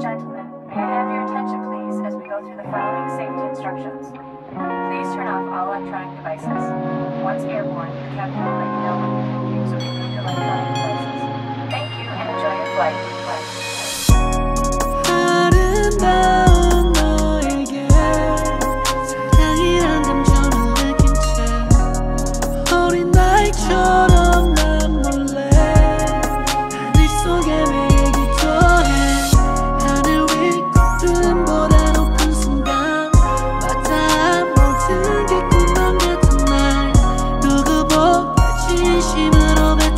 gentlemen, may I have your attention please as we go through the following safety instructions. Please turn off all electronic devices. Once airborne, the captain will let you know when you can use or remove electronic devices. Thank you and enjoy your flight. little bit